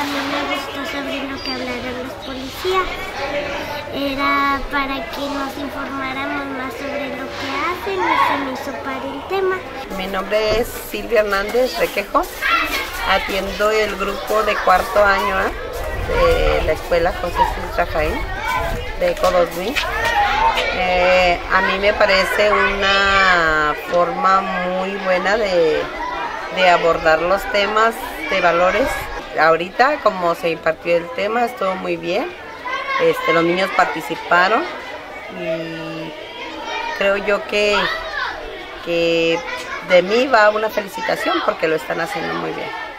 a mí me gustó sobre lo que hablaron los policías. Era para que nos informáramos más sobre lo que hacen y se me hizo para el tema. Mi nombre es Silvia Hernández Requejo. Atiendo el grupo de cuarto año de la escuela José Silva Jaén de Codosmi. Eh, a mí me parece una forma muy buena de, de abordar los temas de valores. Ahorita, como se impartió el tema, estuvo muy bien. Este, los niños participaron y creo yo que, que de mí va una felicitación porque lo están haciendo muy bien.